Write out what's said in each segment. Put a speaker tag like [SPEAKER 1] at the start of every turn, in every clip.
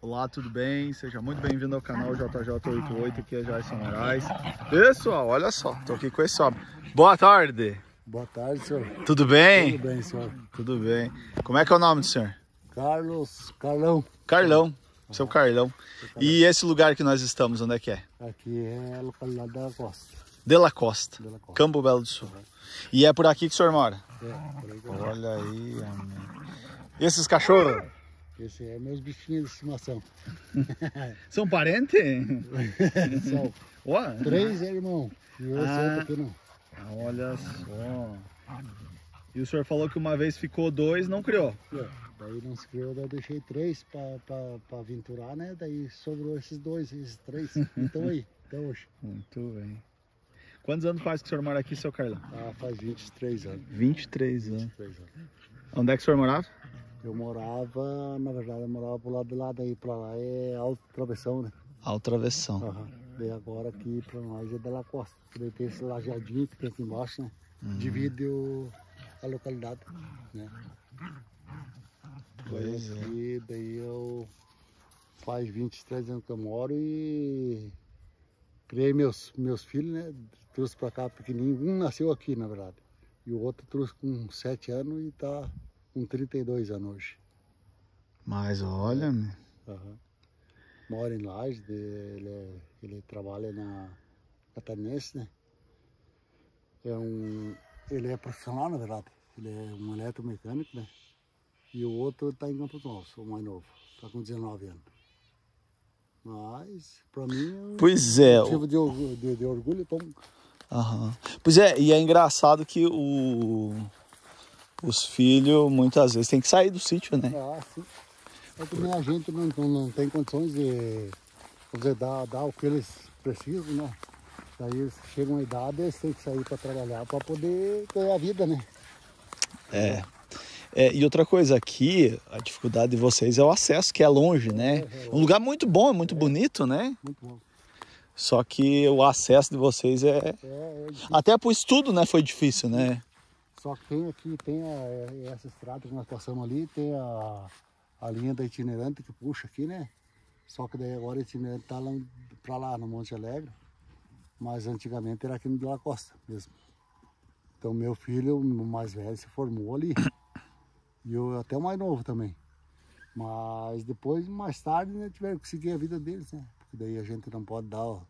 [SPEAKER 1] Olá, tudo bem? Seja muito bem-vindo ao canal JJ88, aqui é Jason Moraes. Pessoal, olha só, tô aqui com esse homem. Boa tarde.
[SPEAKER 2] Boa tarde, senhor.
[SPEAKER 1] Tudo bem?
[SPEAKER 2] Tudo bem, senhor.
[SPEAKER 1] Tudo bem. Como é que é o nome do senhor?
[SPEAKER 2] Carlos Carlão.
[SPEAKER 1] Carlão. Seu Carlão. E esse lugar que nós estamos, onde é que é?
[SPEAKER 2] Aqui é a localidade da Costa.
[SPEAKER 1] De La Costa,
[SPEAKER 2] De La Costa.
[SPEAKER 1] Campo Belo do Sul. E é por aqui que o senhor mora?
[SPEAKER 2] É, por aí
[SPEAKER 1] Olha aí, amigo. E esses cachorros?
[SPEAKER 2] Esse é meus bichinhos de estimação.
[SPEAKER 1] São parentes?
[SPEAKER 2] São
[SPEAKER 1] Ó,
[SPEAKER 2] três irmãos. E eu
[SPEAKER 1] Ah.
[SPEAKER 2] sou pequeno.
[SPEAKER 1] olha só. E o senhor falou que uma vez ficou dois, não criou?
[SPEAKER 2] É, Daí não se criou, daí eu deixei três para aventurar, né? Daí sobrou esses dois, esses três. Então aí, até hoje.
[SPEAKER 1] Muito bem. Quantos anos faz que o senhor mora aqui, seu Carlão?
[SPEAKER 2] Ah, faz 23 anos.
[SPEAKER 1] 23 anos.
[SPEAKER 2] 23 anos.
[SPEAKER 1] Onde é que o senhor morava?
[SPEAKER 2] Eu morava, na verdade, eu morava pro lado de lá, daí pra lá é alto travessão, né?
[SPEAKER 1] Ao Travessão.
[SPEAKER 2] Aham. Daí agora aqui pra nós é de La Costa. Daí tem esse lajadinho que tem aqui embaixo, né? Divide o, a localidade, né? Daí
[SPEAKER 1] Pois é.
[SPEAKER 2] aqui, daí eu faz 23 anos que eu moro e criei meus, meus filhos, né? Trouxe pra cá pequenininho. Um nasceu aqui, na verdade. E o outro trouxe com 7 anos e tá com 32 anos hoje.
[SPEAKER 1] Mas olha, meu,
[SPEAKER 2] Aham. Mora em Lages, de- ele, é- ele trabalha na Catarinense, né? É um, ele é profissional, na verdade. Ele é um eletromecânico, né? E o outro está em Campos Novos, o mais novo. Está com 19 anos. Mas, para mim, é
[SPEAKER 1] Pois é.
[SPEAKER 2] motivo de, orgu- de, de orgulho. Então,
[SPEAKER 1] Aham. Pois é, e é engraçado que o, os filhos muitas vezes têm que sair do sítio, né?
[SPEAKER 2] é assim. É que nem a gente não, não, tem condições de dizer, dar, dar o que eles precisam, né? Daí eles chegam à idade, eles têm que sair para trabalhar para poder ganhar a vida, né?
[SPEAKER 1] É. É, e outra coisa, aqui a dificuldade de vocês é o acesso, que é longe, né? É um lugar muito bom, é muito bonito, né?
[SPEAKER 2] Muito bom.
[SPEAKER 1] Só que o acesso de vocês é.
[SPEAKER 2] É, é.
[SPEAKER 1] Até pro estudo, né? Foi difícil, né?
[SPEAKER 2] Só que tem aqui, tem a, é- essa estrada que nós passamos ali, tem a, a linha da itinerante que puxa aqui, né? Só que daí agora a itinerante tá lá para lá, no Monte Alegre. Mas antigamente era aqui no de La Costa mesmo. Então meu filho, o mais velho, se formou ali. E eu até o mais novo também. Mas depois, mais tarde, né, tiveram que seguir a vida deles, né? Porque daí a gente não pode dar, ó,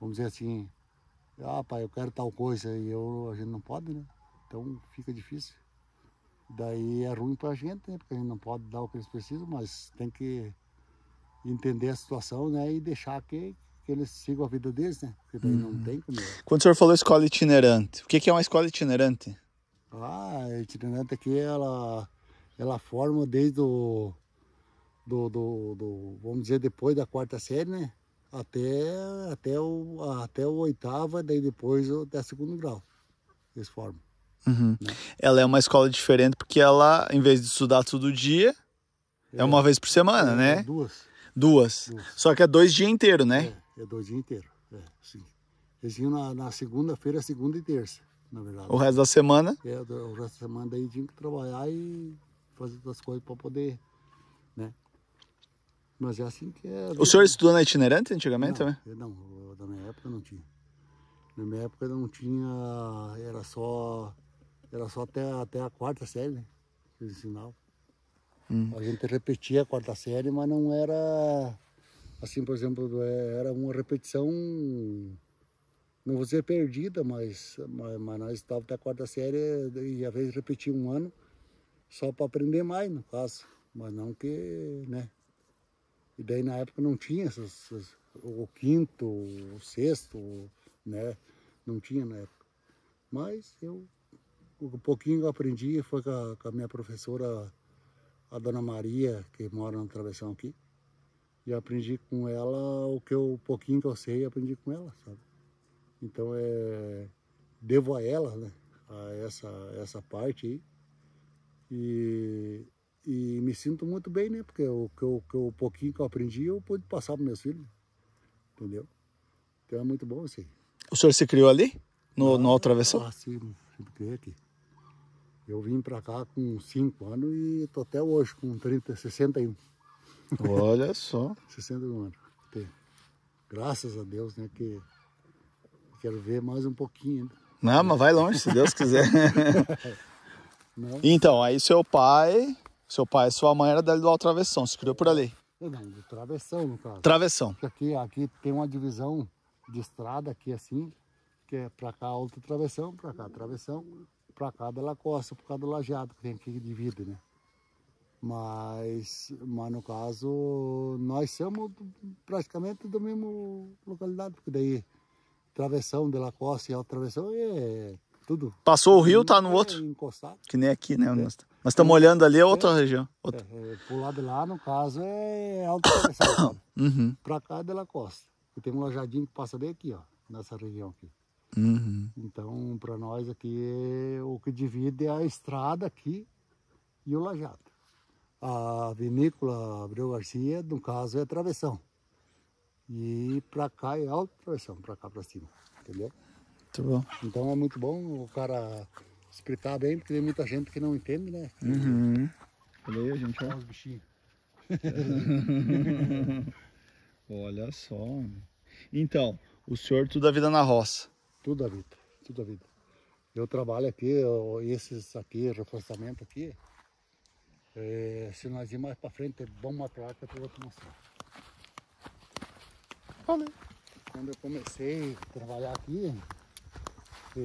[SPEAKER 2] vamos dizer assim, ah, pai, eu quero tal coisa e eu, a gente não pode, né? Então fica difícil. Daí é ruim pra gente, né? Porque a gente não pode dar o que eles precisam, mas tem que entender a situação, né? E deixar que, que eles sigam a vida deles, né? Porque daí não tem como.
[SPEAKER 1] Quando o senhor falou escola itinerante, o que que é uma escola itinerante?
[SPEAKER 2] Ah, a itinerante aqui, ela, ela forma desde o, do, do, do, vamos dizer, depois da quarta série, né? Até, até, o, até o oitava, daí depois o- até segundo grau. Eles formam.
[SPEAKER 1] Uhum. Ela é uma escola diferente porque ela, em vez de estudar todo dia, é uma vez por semana,
[SPEAKER 2] É,
[SPEAKER 1] né?
[SPEAKER 2] Duas.
[SPEAKER 1] Duas.
[SPEAKER 2] Duas.
[SPEAKER 1] Só que é dois dias inteiros, né?
[SPEAKER 2] É, é dois dias inteiros. É, sim. Eles iam na, na segunda-feira, segunda e terça, na verdade.
[SPEAKER 1] O resto da semana.
[SPEAKER 2] É, o resto da semana daí tinha que trabalhar e fazer outras coisas para poder, né? Mas é assim que é.
[SPEAKER 1] O senhor estudou na itinerante antigamente,
[SPEAKER 2] não,
[SPEAKER 1] né?
[SPEAKER 2] eu não, na minha época não tinha. Na minha época não tinha, era só, era só até, até a quarta série, né? Que eles ensinavam.
[SPEAKER 1] Hum.
[SPEAKER 2] A gente repetia a quarta série, mas não era, assim, por exemplo, é, era uma repetição, não vou dizer perdida, mas, mas, mas nós estávamos até a quarta série e às vezes repetia um ano só para aprender mais, no caso. Mas não que, né? E daí na época não tinha essas, essas- o quinto, o sexto, né? Não tinha na época. Mas eu, o pouquinho que eu aprendi foi com a, com a minha professora, a dona Maria, que mora na travessão aqui. E aprendi com ela o que eu, o pouquinho que eu sei, aprendi com ela, sabe? Então é devo a ela, né? A essa essa parte aí. E e me sinto muito bem, né? Porque o que eu, que eu- o pouquinho que eu aprendi, eu pude passar para meus filhos. Entendeu? Então é muito bom isso aí.
[SPEAKER 1] O senhor se criou ali? No, no Alto Travessão?
[SPEAKER 2] Ah, sim, sempre criei aqui. Eu vim para cá com 5 anos e tô até hoje com 30, 61.
[SPEAKER 1] Olha só.
[SPEAKER 2] 61 anos. Graças a Deus, né? Que quero ver mais um pouquinho ainda.
[SPEAKER 1] Não, mas vai longe, se Deus quiser. Então, aí seu pai, seu pai e sua mãe era dali do Travessão, se criou por ali.
[SPEAKER 2] não, de travessão no caso.
[SPEAKER 1] Travessão.
[SPEAKER 2] Porque Aqui, aqui tem uma divisão de estrada aqui assim, que é pra cá alto travessão, pra cá travessão, pra cá da Costa, por causa do lajeado que tem aqui que divide, né? Mas, mas no caso, nós somos praticamente do mesmo localidade, porque daí travessão de La Costa e alto travessão é tudo.
[SPEAKER 1] Passou o rio, tá no
[SPEAKER 2] é
[SPEAKER 1] outro.
[SPEAKER 2] Encostado.
[SPEAKER 1] Que nem aqui, né? Nós nós estamos olhando ali, é outra região. Outra.
[SPEAKER 2] É, é, pro lado de lá, no caso, é alto travessão?
[SPEAKER 1] Uhum,
[SPEAKER 2] Pra cá é de La Costa. E tem um lojadinho que passa bem aqui, ó, nessa região aqui.
[SPEAKER 1] Uhum.
[SPEAKER 2] Então, para nós aqui, o que divide é a estrada aqui e o lajado. A vinícola Abreu Garcia, no caso, é travessão. E para cá é alto travessão, para cá para cima, entendeu?
[SPEAKER 1] Muito bom.
[SPEAKER 2] Então é muito bom o cara explicar bem, porque tem muita gente que não entende, né?
[SPEAKER 1] Uhum. Olha aí, gente,
[SPEAKER 2] Olha os bichinhos.
[SPEAKER 1] Olha só. Então, o senhor tudo a vida na roça.
[SPEAKER 2] Tudo a vida, tudo a vida. Eu trabalho aqui, eu- esses aqui, reforçamento aqui. é, se nós ir mais para frente, vamos uma placa que eu vou te mostrar.
[SPEAKER 1] Olha.
[SPEAKER 2] Quando eu comecei a trabalhar aqui,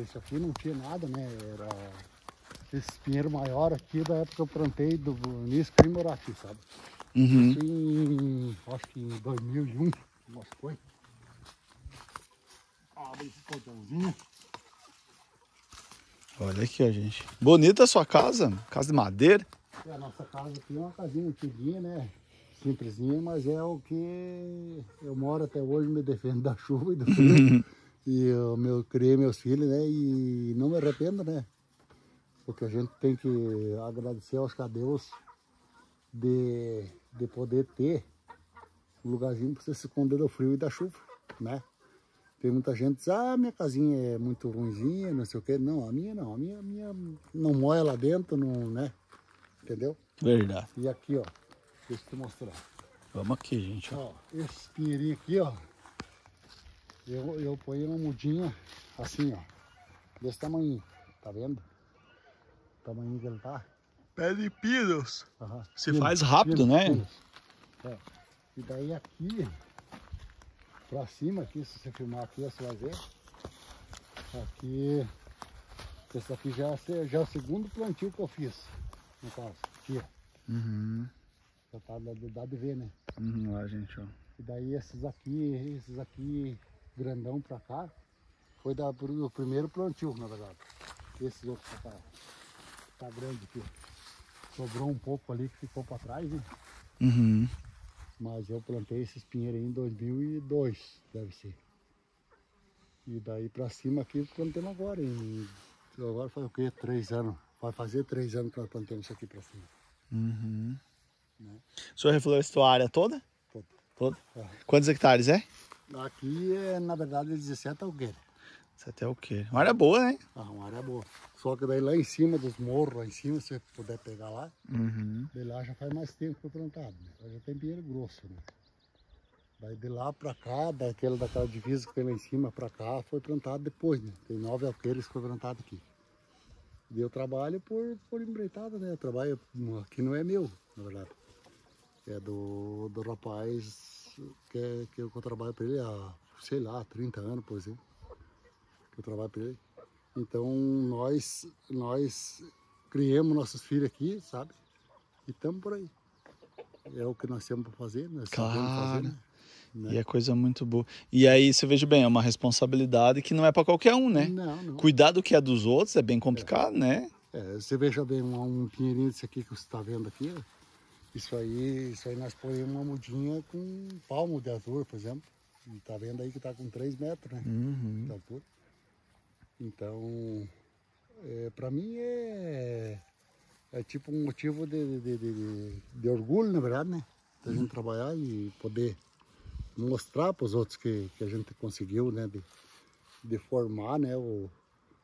[SPEAKER 2] isso aqui não tinha nada, né? Era esse pinheiro maior aqui da época que eu plantei do início que eu vim morar aqui, sabe?
[SPEAKER 1] Uhum.
[SPEAKER 2] Isso em, acho que em 2001, acho que foi. Abre esse portãozinho.
[SPEAKER 1] Olha aqui, ó, gente. Bonita a sua casa. Casa de madeira.
[SPEAKER 2] É, a nossa casa aqui é uma casinha antiguinha, né? Simplesinha, mas é o que eu moro até hoje, me defendo da chuva e do frio. e eu meu, criei meus filhos, né? E não me arrependo, né? Porque a gente tem que agradecer, acho que a Deus de, de poder ter um lugarzinho para você se esconder do frio e da chuva, né? Tem muita gente que diz, ah, minha casinha é muito ruimzinha, não sei o quê. Não, a minha não, a minha, a minha não moia lá dentro, não, né? Entendeu?
[SPEAKER 1] Verdade.
[SPEAKER 2] E aqui, ó, deixa eu te mostrar.
[SPEAKER 1] Vamos aqui, gente. ó.
[SPEAKER 2] Ó, esse pinheirinho aqui, ó, eu, eu ponho uma mudinha assim, ó, desse tamanho, tá vendo? O tamanho que ele tá.
[SPEAKER 1] Pé de pinos. Se
[SPEAKER 2] Pinos,
[SPEAKER 1] faz rápido,
[SPEAKER 2] pinos,
[SPEAKER 1] né?
[SPEAKER 2] pinos. É. E daí aqui, pra cima aqui, se você filmar aqui, você vai ver. Aqui, esse aqui já, é já é o segundo plantio que eu fiz, no caso. Aqui.
[SPEAKER 1] Uhum.
[SPEAKER 2] Já tá dá, de ver, né?
[SPEAKER 1] Uhum, lá, gente, ó.
[SPEAKER 2] E daí esses aqui, esses aqui grandão pra cá, foi da, o primeiro plantio, na verdade. Esses outros pra cá, tá grande aqui. Sobrou um pouco ali que ficou pra trás, né?
[SPEAKER 1] Uhum.
[SPEAKER 2] Mas eu plantei esses pinheiros aí em 2002, deve ser. E daí pra cima aqui plantamos agora. Em, agora faz o quê? Três anos. Vai fazer três anos que nós plantamos isso aqui pra cima.
[SPEAKER 1] Uhum.
[SPEAKER 2] Né?
[SPEAKER 1] O senhor reflorestou a área toda?
[SPEAKER 2] Toda.
[SPEAKER 1] Toda?
[SPEAKER 2] É.
[SPEAKER 1] Quantos hectares é?
[SPEAKER 2] Aqui é, na verdade, 17 alqueires.
[SPEAKER 1] Isso até o quê? Uma área boa, né?
[SPEAKER 2] Ah, uma área boa. Só que daí lá em cima dos morros, lá em cima, se você puder pegar lá,
[SPEAKER 1] Uhum.
[SPEAKER 2] de lá já faz mais tempo que foi plantado. Né? Lá já tem pinheiro grosso, né? Daí de lá pra cá, daquela, daquela divisa que tem lá em cima pra cá, foi plantado depois, né? Tem nove alqueires que foi plantado aqui. E eu trabalho por, por empreitada, né? Eu trabalho, aqui não é meu, na verdade. É do, do rapaz que, é- que eu trabalho para ele há, sei lá, 30 anos, por exemplo. Eu trabalho para ele. Então nós, nós criamos nossos filhos aqui, sabe? E estamos por aí. É o que nós temos para fazer, nós sabemos fazer,
[SPEAKER 1] Claro.
[SPEAKER 2] né? Né?
[SPEAKER 1] E é coisa muito boa. E aí você veja bem, é uma responsabilidade que não é para qualquer um, né?
[SPEAKER 2] Não, não.
[SPEAKER 1] Cuidar do que é dos outros é bem complicado, né?
[SPEAKER 2] É, você veja bem um, um pinheirinho desse aqui que você está vendo aqui, ó. isso aí, isso aí nós põemos uma mudinha com um palmo de altura, por exemplo. E tá vendo aí que tá com 3 metros, né?
[SPEAKER 1] Uhum.
[SPEAKER 2] de altura. Então, é, para mim é, é tipo um motivo de, de, de, de- orgulho, na verdade, né? Da gente trabalhar e poder mostrar para os outros que, que a gente conseguiu, né? De, de formar, né? O,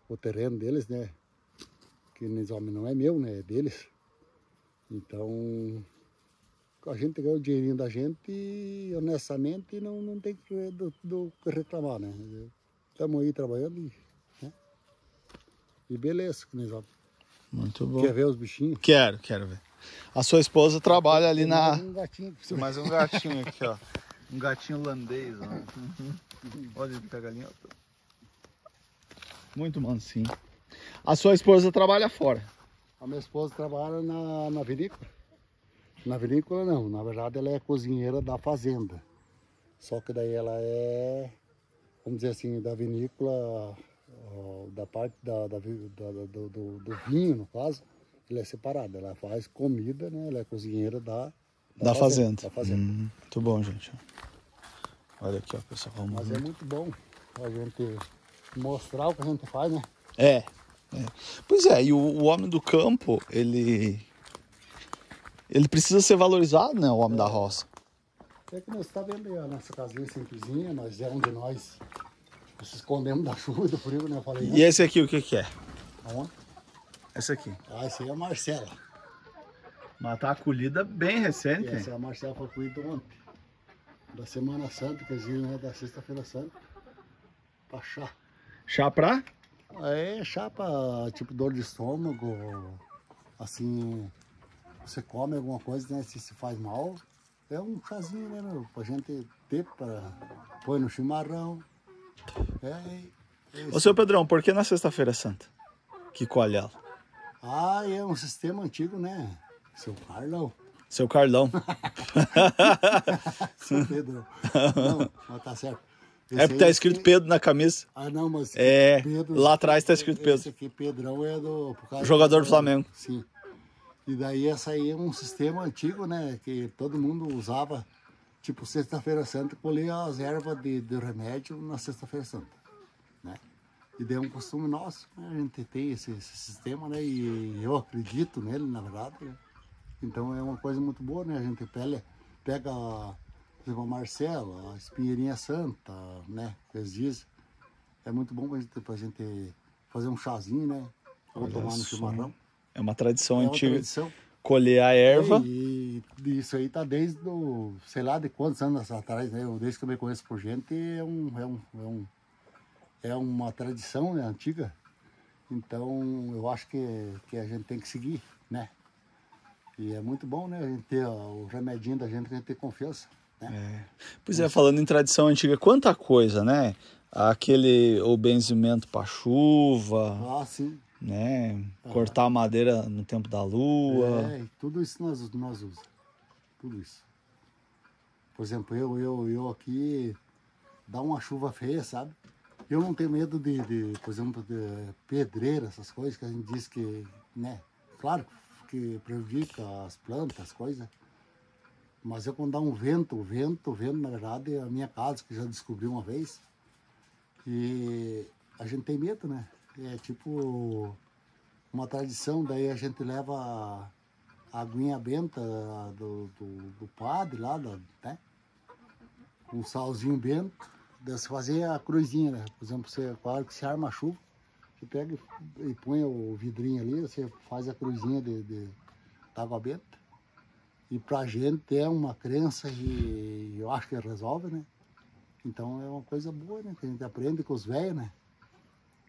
[SPEAKER 2] o terreno deles, né? que nesse homem não é meu, né? É deles. Então, a gente ganha o dinheirinho da gente e honestamente não, não tem que, do, do que reclamar, né? Estamos aí trabalhando e? E beleza, que nós vamos.
[SPEAKER 1] Muito bom.
[SPEAKER 2] Quer ver os bichinhos?
[SPEAKER 1] Quero, quero ver. A sua esposa trabalha ali na.
[SPEAKER 2] mais Um gatinho
[SPEAKER 1] Tem mais um gatinho aqui, ó. Um gatinho holandês, ó. Olha ele com a galinha. Muito mansinho. A sua esposa trabalha fora.
[SPEAKER 2] A minha esposa trabalha na, na vinícola. Na vinícola não, na verdade ela é cozinheira da fazenda. Só que daí ela é, vamos dizer assim, da vinícola, ó, da parte da, da da- da- do, do- do vinho, no caso, ela é separada. Ela faz comida, né? Ela é cozinheira da,
[SPEAKER 1] Da fazenda.
[SPEAKER 2] Da fazenda.
[SPEAKER 1] Hum, muito bom, gente. Olha aqui, ó, pessoal. Vamos
[SPEAKER 2] Mas é muito bom a gente mostrar o que a gente faz, né?
[SPEAKER 1] É, é. Pois é, e o, o homem do campo, ele. Ele precisa ser valorizado, né? O homem da roça.
[SPEAKER 2] É que nós está vendo aí a nossa casinha simplesinha, mas é onde nós se escondemos da chuva e do frio, né? Eu falei,
[SPEAKER 1] E esse aqui, o que, que é?
[SPEAKER 2] Aonde?
[SPEAKER 1] Esse aqui.
[SPEAKER 2] Ah, esse aí é a Marcela.
[SPEAKER 1] Mas tá acolhida bem recente.
[SPEAKER 2] E essa é a Marcela foi cuidada ontem. Da Semana Santa, quer dizer, né? Da Sexta-feira Santa. Pra chá.
[SPEAKER 1] Chá pra?
[SPEAKER 2] É chá pra, tipo, dor de estômago. Assim, você come alguma coisa, né? Se se faz mal. É um chazinho, né? Pra gente ter, pra... Põe no chimarrão. É, é
[SPEAKER 1] Ô, seu Pedrão, por que na Sexta-feira Santa? Que colhe ela?
[SPEAKER 2] Ah, é um sistema antigo, né? Seu Carlão.
[SPEAKER 1] Seu Carlão.
[SPEAKER 2] Seu Pedro. Não, mas tá certo. Esse
[SPEAKER 1] É porque tá escrito Pedro na camisa.
[SPEAKER 2] Ah, não, mas.
[SPEAKER 1] É, lá atrás tá escrito Pedro.
[SPEAKER 2] Esse aqui, Pedrão, é do.
[SPEAKER 1] Jogador do Flamengo.
[SPEAKER 2] Sim. E daí essa aí é um sistema antigo, né? Que todo mundo usava. Tipo, sexta-feira santa, colher as ervas de, de remédio na sexta-feira santa. Né? E daí é um costume nosso, né? A gente tem esse, esse sistema, né? E eu acredito nele, na verdade. né? Então é uma coisa muito boa, né? A gente pega, pega por exemplo, a Marcela, a espinheirinha santa, né? Que eles dizem. É muito bom pra gente, pra gente fazer um chazinho, né? Ou tomar no chimarrão.
[SPEAKER 1] É uma tradição
[SPEAKER 2] É uma
[SPEAKER 1] antiga.
[SPEAKER 2] tradição.
[SPEAKER 1] Colher a erva.
[SPEAKER 2] E, e isso aí tá desde, o, sei lá, de quantos anos atrás, né? Eu, desde que eu me conheço por gente, é, um, é, um, é, um, é uma tradição né, antiga. Então, eu acho que, que a gente tem que seguir, né? E é muito bom, né? A gente ter ó, o remedinho da gente, a gente ter confiança, né?
[SPEAKER 1] Pois é, falando em tradição antiga, quanta coisa, né? Aquele o benzimento para chuva,
[SPEAKER 2] Ah, sim.
[SPEAKER 1] Né? Cortar a madeira no tempo da lua.
[SPEAKER 2] É, tudo isso nós, nós usamos. Tudo isso. Por exemplo, eu, eu, eu aqui, dá uma chuva feia, sabe? Eu não tenho medo de, de, por exemplo, de pedreira, essas coisas que a gente diz que, né? Claro que prejudica as plantas, as coisas. Mas eu quando dá um vento, o vento, vento, na verdade, é a minha casa, que já descobri uma vez. E a gente tem medo, né? É tipo uma tradição, daí a gente leva a aguinha benta do, do, do padre lá, né? Um salzinho bento, daí você fazia a cruzinha, né? Por exemplo, você, claro que se arma a chuva, você pega e, e põe o vidrinho ali, você faz a cruzinha de, de, de água benta. E pra gente é uma crença e eu acho que resolve, né? Então é uma coisa boa, né? Que a gente aprende com os velhos, né?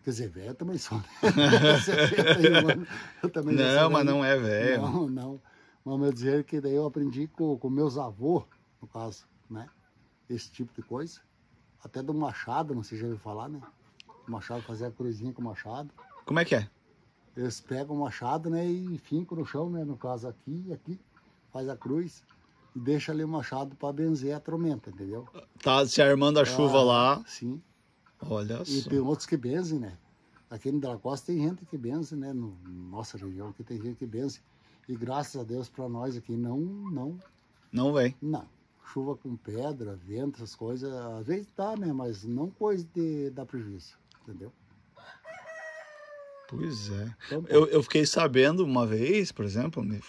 [SPEAKER 2] Quer dizer, velho também sou, né? 71 anos, eu também já
[SPEAKER 1] Não,
[SPEAKER 2] sou
[SPEAKER 1] mas
[SPEAKER 2] velho.
[SPEAKER 1] não é velho.
[SPEAKER 2] Não, não. Mas meu dizer que daí eu aprendi com, com meus avôs, no caso, né? Esse tipo de coisa. Até do machado, não sei se já ouviu falar, né? O machado fazer a cruzinha com o machado.
[SPEAKER 1] Como é que é?
[SPEAKER 2] Eles pegam o machado, né? E fincam no chão, né? No caso aqui e aqui. Faz a cruz. E deixa ali o machado para benzer a tormenta, entendeu?
[SPEAKER 1] Tá se armando a chuva
[SPEAKER 2] Ah,
[SPEAKER 1] lá.
[SPEAKER 2] Sim.
[SPEAKER 1] Olha
[SPEAKER 2] E
[SPEAKER 1] só.
[SPEAKER 2] tem outros que benzem, né? Aqui no Dela Costa tem gente que benze, né? No nossa região aqui tem gente que benze. E graças a Deus para nós aqui não, não,
[SPEAKER 1] Não vem.
[SPEAKER 2] não. Chuva com pedra, vento, essas coisas, às vezes dá, né? Mas não coisa de dar prejuízo, entendeu?
[SPEAKER 1] Pois é.
[SPEAKER 2] Então,
[SPEAKER 1] Eu, eu fiquei sabendo uma vez, por exemplo, me-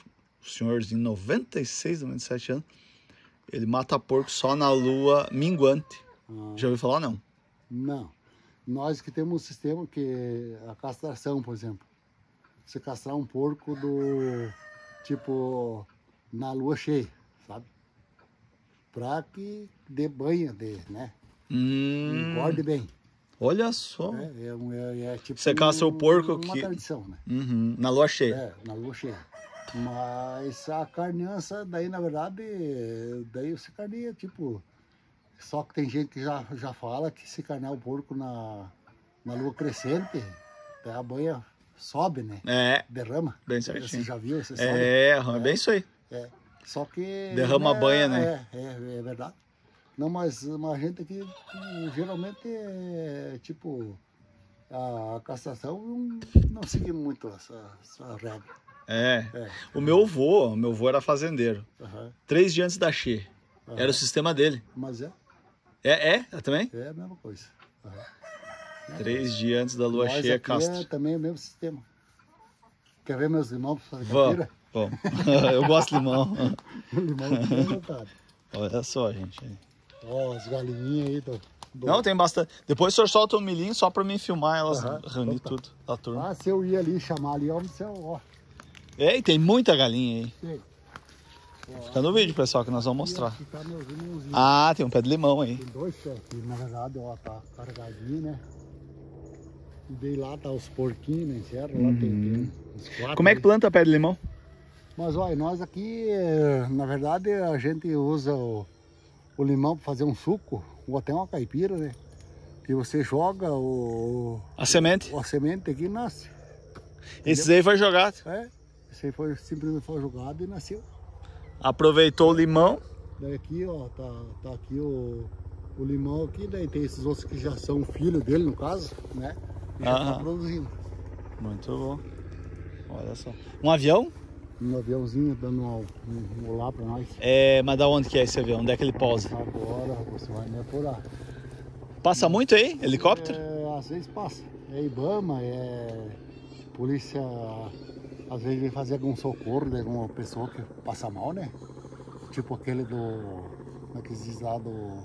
[SPEAKER 1] o senhorzinho, 96, 97 anos, ele mata porco só na lua minguante.
[SPEAKER 2] ah,
[SPEAKER 1] Já ouviu falar? Não.
[SPEAKER 2] Não. Nós que temos um sistema que a castração, por exemplo. você castrar um porco do tipo na lua cheia, sabe? Pra que dê banho dele, né?
[SPEAKER 1] Hum,
[SPEAKER 2] Engorde bem.
[SPEAKER 1] olha só.
[SPEAKER 2] É, é, é- é tipo
[SPEAKER 1] Você caça o porco
[SPEAKER 2] uma
[SPEAKER 1] que-
[SPEAKER 2] tradição, né?
[SPEAKER 1] Uhum, Na lua cheia.
[SPEAKER 2] É, na lua cheia. Mas a carneança, daí na verdade, daí você carneia, tipo. Só que tem gente que já, já fala que se carnear o porco na, na lua crescente, a banha sobe, né?
[SPEAKER 1] É,
[SPEAKER 2] Derrama.
[SPEAKER 1] bem
[SPEAKER 2] Você
[SPEAKER 1] certinho.
[SPEAKER 2] já viu? Você sabe?
[SPEAKER 1] É, é bem isso aí.
[SPEAKER 2] É. Só que.
[SPEAKER 1] Derrama a banha, né?
[SPEAKER 2] É, é, é verdade. Não, mas uma gente aqui geralmente é tipo. A castração não, não segue muito essa, essa regra.
[SPEAKER 1] É.
[SPEAKER 2] É.
[SPEAKER 1] O meu avô, meu avô era fazendeiro.
[SPEAKER 2] Aham.
[SPEAKER 1] Três dias antes da cheia.
[SPEAKER 2] Aham.
[SPEAKER 1] Era o sistema dele.
[SPEAKER 2] Mas é,
[SPEAKER 1] É, é? Também?
[SPEAKER 2] é a mesma coisa. Aham.
[SPEAKER 1] Três dias antes da lua
[SPEAKER 2] Nós
[SPEAKER 1] cheia,
[SPEAKER 2] aqui
[SPEAKER 1] castra.
[SPEAKER 2] É também o mesmo sistema. Quer ver meus irmãos fazer
[SPEAKER 1] Vamos, vamos. Eu gosto de limão.
[SPEAKER 2] Limão tem.
[SPEAKER 1] Olha só, gente.
[SPEAKER 2] Ó, as galinhinhas aí do. do-
[SPEAKER 1] Não, tem bastante. Depois o senhor solta um milhinho só pra mim filmar elas,
[SPEAKER 2] Aham,
[SPEAKER 1] reunir
[SPEAKER 2] então tá.
[SPEAKER 1] tudo da turma.
[SPEAKER 2] Ah, se eu ir ali chamar ali, ó, você, ó.
[SPEAKER 1] É, e tem muita galinha aí.
[SPEAKER 2] Chega.
[SPEAKER 1] Fica no vídeo, pessoal, que nós vamos mostrar.
[SPEAKER 2] Tá.
[SPEAKER 1] Ah, tem um pé de limão aí.
[SPEAKER 2] Tem dois pés aqui, na verdade, ó, tá carregadinho, né? E daí lá tá os porquinhos, né? Lá tem, tem uns quatro.
[SPEAKER 1] Uhum. Como é que planta pé de limão?
[SPEAKER 2] Mas olha, nós aqui, eh, na verdade, a gente usa o, o limão para fazer um suco, ou até uma caipira, né? Que você joga o,
[SPEAKER 1] A semente.
[SPEAKER 2] a semente aqui nasce.
[SPEAKER 1] Esse aí foi jogado.
[SPEAKER 2] É, esse aí foi, simplesmente foi jogado e nasceu.
[SPEAKER 1] Aproveitou o limão.
[SPEAKER 2] Daí aqui, ó, tá, tá aqui o, o limão aqui, daí tem esses outros que já são filho dele, no caso, né? E já
[SPEAKER 1] Aham.
[SPEAKER 2] tá produzindo.
[SPEAKER 1] Muito bom. Olha só. Um avião?
[SPEAKER 2] Um aviãozinho dando um, um, um olá pra nós.
[SPEAKER 1] É, mas da onde que é esse avião? Onde é que ele pousa?
[SPEAKER 2] Agora você vai me apurar.
[SPEAKER 1] Passa muito aí? Helicóptero?
[SPEAKER 2] É, às vezes passa. É Ibama, é polícia, às vezes vem fazer algum socorro de alguma pessoa que passa mal, né? Tipo aquele do. Como é que se diz lá do.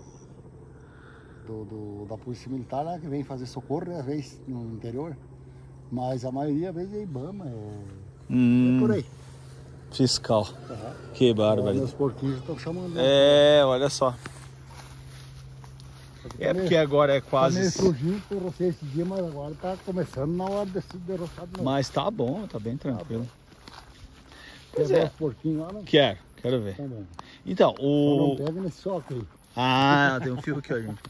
[SPEAKER 2] do, do- da polícia militar lá que vem fazer socorro, né? Às vezes no interior. Mas a maioria às vezes é Ibama, é, é
[SPEAKER 1] Hum,
[SPEAKER 2] por aí.
[SPEAKER 1] fiscal.
[SPEAKER 2] Aham.
[SPEAKER 1] Que bárbaro.
[SPEAKER 2] Meus porquinhos estão chamando. né?
[SPEAKER 1] É, olha só. É
[SPEAKER 2] tá meio-
[SPEAKER 1] porque agora é
[SPEAKER 2] Tá
[SPEAKER 1] quase.
[SPEAKER 2] meio sujinho que eu rocei esse dia, mas agora tá começando na hora desse derroçado. Não.
[SPEAKER 1] Mas tá bom, tá bem tranquilo.
[SPEAKER 2] Quer
[SPEAKER 1] Pois
[SPEAKER 2] ver
[SPEAKER 1] é.
[SPEAKER 2] os porquinhos lá, não?
[SPEAKER 1] Quero, quero ver.
[SPEAKER 2] Tá.
[SPEAKER 1] Então,
[SPEAKER 2] Só Não
[SPEAKER 1] o.
[SPEAKER 2] pega nesse soco aí.
[SPEAKER 1] Ah, tem um fio aqui, ó, gente.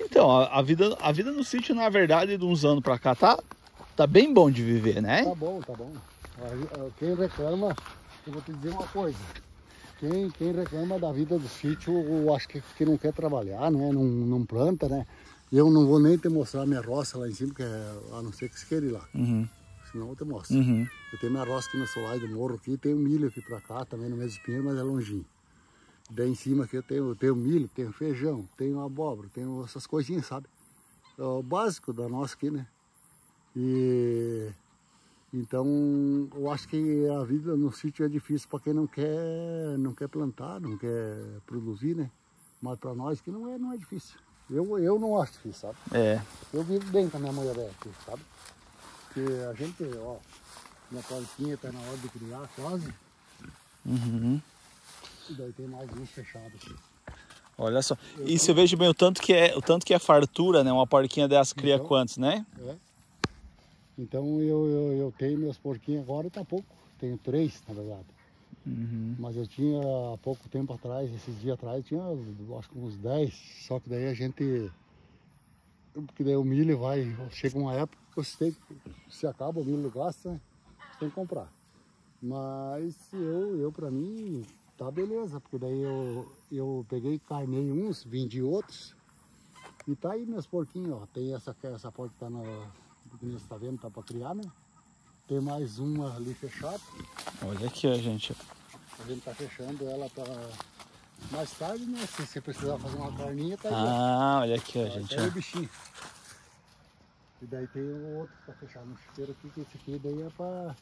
[SPEAKER 1] Então, a, a vida, a vida no sítio, na verdade, de uns anos pra cá, tá, tá bem bom de viver, né?
[SPEAKER 2] Tá bom, tá bom. Quem reclama, eu vou te dizer uma coisa. Quem, quem reclama da vida do sítio, eu acho que, que não quer trabalhar, né? Não, não planta, né? Eu não vou nem te mostrar minha roça lá em cima, que é, a não ser que você queira ir lá.
[SPEAKER 1] Uhum,
[SPEAKER 2] Senão eu te mostro.
[SPEAKER 1] uhum.
[SPEAKER 2] Eu tenho minha roça aqui no solar do morro aqui, tem um milho aqui pra cá, também no mesmo espinheiro, mas é longinho. Daí em cima aqui eu tenho, eu tenho milho, tenho feijão, tenho abóbora, tenho essas coisinhas, sabe? É o básico da nossa aqui, né? E então eu acho que a vida no sítio é difícil para quem não quer, não quer plantar, não quer produzir, né? Mas para nós que não é, não é difícil. Eu, eu não acho difícil, sabe?
[SPEAKER 1] É.
[SPEAKER 2] Eu vivo bem com a minha mulher aqui, sabe? Porque a gente, ó, minha porquinha tá na hora de criar quase,
[SPEAKER 1] Uhum.
[SPEAKER 2] e daí tem mais um fechado aqui.
[SPEAKER 1] Olha só. E você veja bem o tanto que é, o tanto que é fartura, né? Uma porquinha dessa cria
[SPEAKER 2] Então.
[SPEAKER 1] quantos, né?
[SPEAKER 2] É. Então eu, eu, eu tenho meus porquinhos agora, tá pouco. Tenho três, na verdade.
[SPEAKER 1] Uhum.
[SPEAKER 2] Mas eu tinha há pouco tempo atrás, esses dias atrás, tinha acho que uns 10. Só que daí a gente. Porque daí o milho vai. Chega uma época que você tem. Se acaba o milho gasta, né? Você tem que comprar. Mas eu, eu pra mim, tá beleza, porque daí eu, eu peguei, carnei uns, vendi outros. E tá aí meus porquinhos, ó. Tem essa, essa porta que tá na. Que você tá vendo, tá pra criar, né? Tem mais uma ali fechada.
[SPEAKER 1] Olha aqui, ó, gente.
[SPEAKER 2] A gente tá fechando ela para mais tarde, né? Se você precisar fazer uma carninha, tá aí. ó.
[SPEAKER 1] Ah, olha aqui, ó,
[SPEAKER 2] Ó,
[SPEAKER 1] gente.
[SPEAKER 2] é
[SPEAKER 1] ó.
[SPEAKER 2] o bichinho. E daí tem o outro que tá fechado no chuveiro aqui, que esse aqui daí é para